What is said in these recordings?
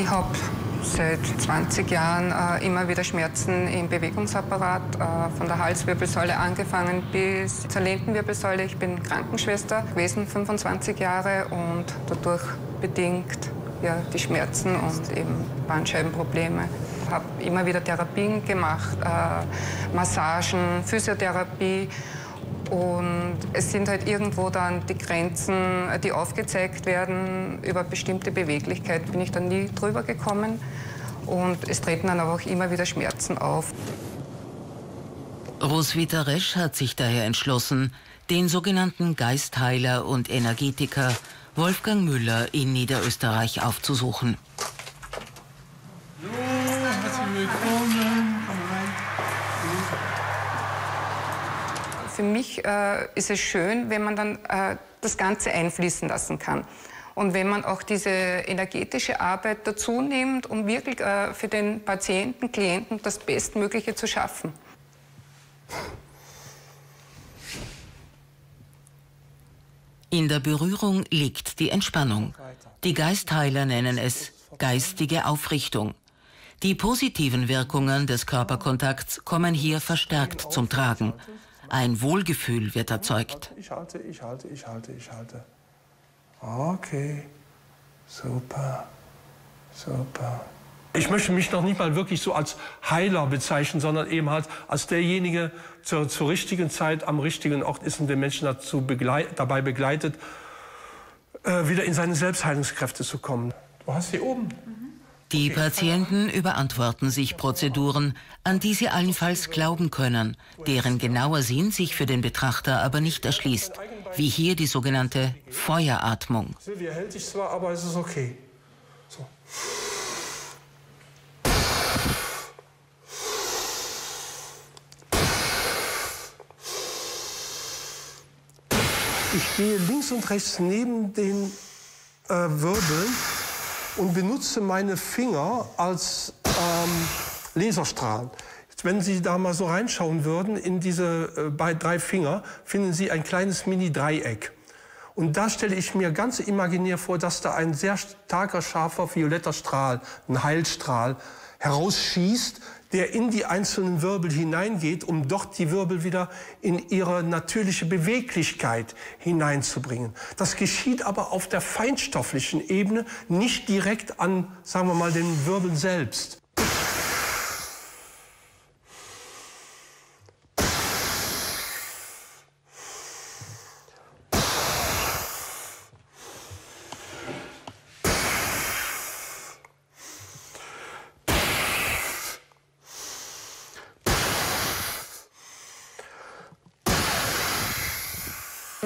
Ich habe seit 20 Jahren äh, immer wieder Schmerzen im Bewegungsapparat, äh, von der Halswirbelsäule angefangen bis zur Lendenwirbelsäule. Ich bin Krankenschwester gewesen, 25 Jahre und dadurch bedingt ja, die Schmerzen und eben Bandscheibenprobleme. Ich habe immer wieder Therapien gemacht, äh, Massagen, Physiotherapie und es sind halt irgendwo dann die Grenzen, die aufgezeigt werden. Über bestimmte Beweglichkeit bin ich dann nie drüber gekommen. Und es treten dann aber auch immer wieder Schmerzen auf. Roswitha Resch hat sich daher entschlossen, den sogenannten Geistheiler und Energetiker Wolfgang Müller in Niederösterreich aufzusuchen. Für mich äh, ist es schön, wenn man dann äh, das Ganze einfließen lassen kann. Und wenn man auch diese energetische Arbeit dazu nimmt, um wirklich äh, für den Patienten, Klienten das Bestmögliche zu schaffen. In der Berührung liegt die Entspannung. Die Geistheiler nennen es geistige Aufrichtung. Die positiven Wirkungen des Körperkontakts kommen hier verstärkt zum Tragen. Ein Wohlgefühl wird erzeugt. Ich halte, ich halte, ich halte, ich halte. Okay, super, super. Ich möchte mich noch nicht mal wirklich so als Heiler bezeichnen, sondern eben halt als derjenige zur, zur richtigen Zeit am richtigen Ort ist und den Menschen dazu begleit, dabei begleitet, äh, wieder in seine Selbstheilungskräfte zu kommen. Du hast sie oben. Die Patienten überantworten sich Prozeduren, an die sie allenfalls glauben können, deren genauer Sinn sich für den Betrachter aber nicht erschließt, wie hier die sogenannte Feueratmung. Silvia hält sich zwar, aber es ist okay. So. Ich gehe links und rechts neben den äh, Wirbeln und benutze meine Finger als ähm, Laserstrahlen. Wenn Sie da mal so reinschauen würden in diese äh, drei Finger, finden Sie ein kleines Mini-Dreieck. Und da stelle ich mir ganz imaginär vor, dass da ein sehr starker, scharfer, violetter Strahl, ein Heilstrahl, herausschießt, der in die einzelnen Wirbel hineingeht, um dort die Wirbel wieder in ihre natürliche Beweglichkeit hineinzubringen. Das geschieht aber auf der feinstofflichen Ebene, nicht direkt an, sagen wir mal, den Wirbeln selbst.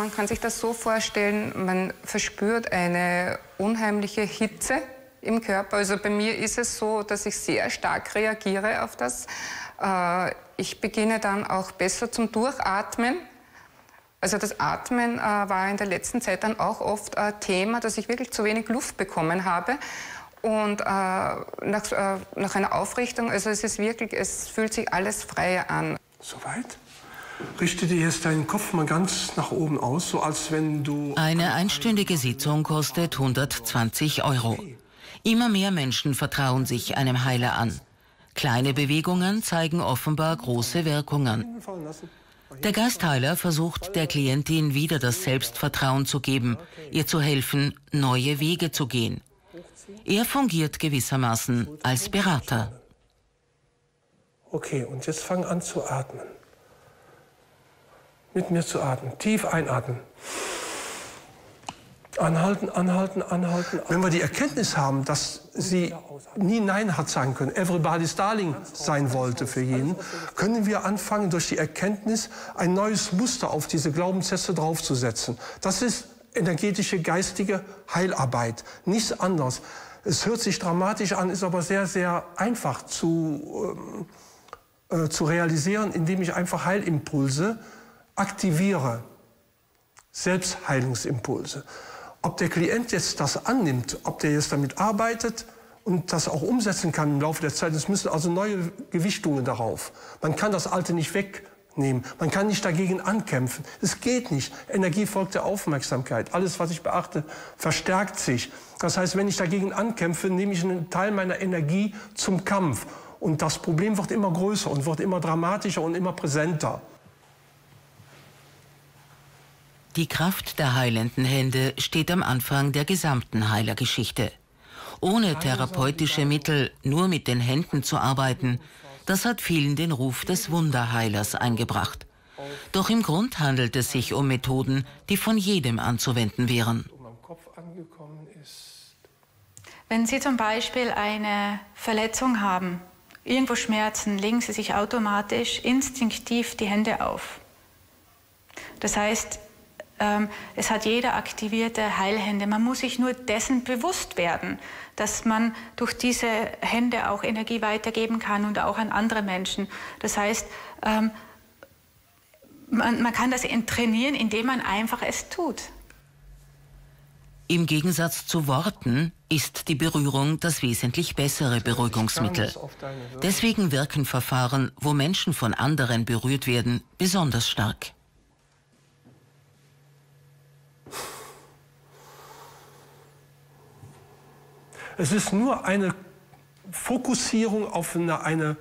Man kann sich das so vorstellen, man verspürt eine unheimliche Hitze im Körper. Also bei mir ist es so, dass ich sehr stark reagiere auf das. Äh, ich beginne dann auch besser zum Durchatmen. Also das Atmen äh, war in der letzten Zeit dann auch oft ein Thema, dass ich wirklich zu wenig Luft bekommen habe. Und äh, nach, nach einer Aufrichtung, also es ist wirklich, es fühlt sich alles freier an. Soweit? Richte dir jetzt deinen Kopf mal ganz nach oben aus, so als wenn du... Eine einstündige Sitzung kostet 120 Euro. Immer mehr Menschen vertrauen sich einem Heiler an. Kleine Bewegungen zeigen offenbar große Wirkungen. Der Geistheiler versucht der Klientin wieder das Selbstvertrauen zu geben, ihr zu helfen, neue Wege zu gehen. Er fungiert gewissermaßen als Berater. Okay, und jetzt fang an zu atmen mit mir zu atmen. Tief einatmen. Anhalten, anhalten, anhalten. Wenn wir die Erkenntnis haben, dass sie nie Nein hat sagen können, everybody's darling sein wollte für jeden, können wir anfangen, durch die Erkenntnis ein neues Muster auf diese Glaubenssätze draufzusetzen. Das ist energetische, geistige Heilarbeit. Nichts anderes. Es hört sich dramatisch an, ist aber sehr, sehr einfach zu, äh, äh zu realisieren, indem ich einfach Heilimpulse aktiviere Selbstheilungsimpulse. Ob der Klient jetzt das annimmt, ob der jetzt damit arbeitet und das auch umsetzen kann im Laufe der Zeit, es müssen also neue Gewichtungen darauf. Man kann das Alte nicht weg nehmen. Man kann nicht dagegen ankämpfen. Es geht nicht. Energie folgt der Aufmerksamkeit. Alles, was ich beachte, verstärkt sich. Das heißt, wenn ich dagegen ankämpfe, nehme ich einen Teil meiner Energie zum Kampf. Und das Problem wird immer größer und wird immer dramatischer und immer präsenter. Die Kraft der heilenden Hände steht am Anfang der gesamten Heilergeschichte. Ohne therapeutische Mittel nur mit den Händen zu arbeiten, das hat vielen den Ruf des Wunderheilers eingebracht. Doch im Grund handelt es sich um Methoden, die von jedem anzuwenden wären. Wenn Sie zum Beispiel eine Verletzung haben, irgendwo Schmerzen, legen Sie sich automatisch instinktiv die Hände auf. Das heißt, es hat jeder aktivierte Heilhände. Man muss sich nur dessen bewusst werden, dass man durch diese Hände auch Energie weitergeben kann und auch an andere Menschen. Das heißt, ähm, man, man kann das trainieren, indem man einfach es tut. Im Gegensatz zu Worten ist die Berührung das wesentlich bessere Beruhigungsmittel. Deswegen wirken Verfahren, wo Menschen von anderen berührt werden, besonders stark. Es ist nur eine Fokussierung auf eine, eine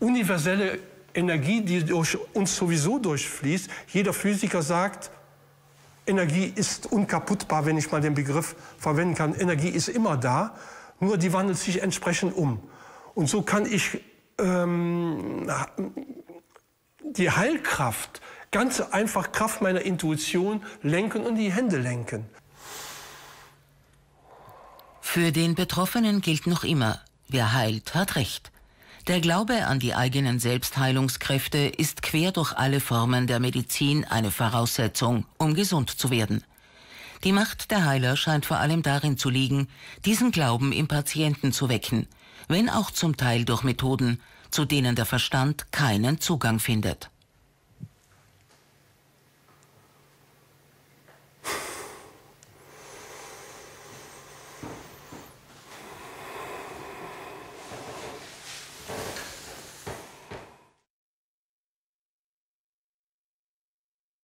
universelle Energie, die durch uns sowieso durchfließt. Jeder Physiker sagt, Energie ist unkaputtbar, wenn ich mal den Begriff verwenden kann. Energie ist immer da, nur die wandelt sich entsprechend um. Und so kann ich ähm, die Heilkraft, ganz einfach Kraft meiner Intuition lenken und die Hände lenken. Für den Betroffenen gilt noch immer, wer heilt, hat Recht. Der Glaube an die eigenen Selbstheilungskräfte ist quer durch alle Formen der Medizin eine Voraussetzung, um gesund zu werden. Die Macht der Heiler scheint vor allem darin zu liegen, diesen Glauben im Patienten zu wecken, wenn auch zum Teil durch Methoden, zu denen der Verstand keinen Zugang findet.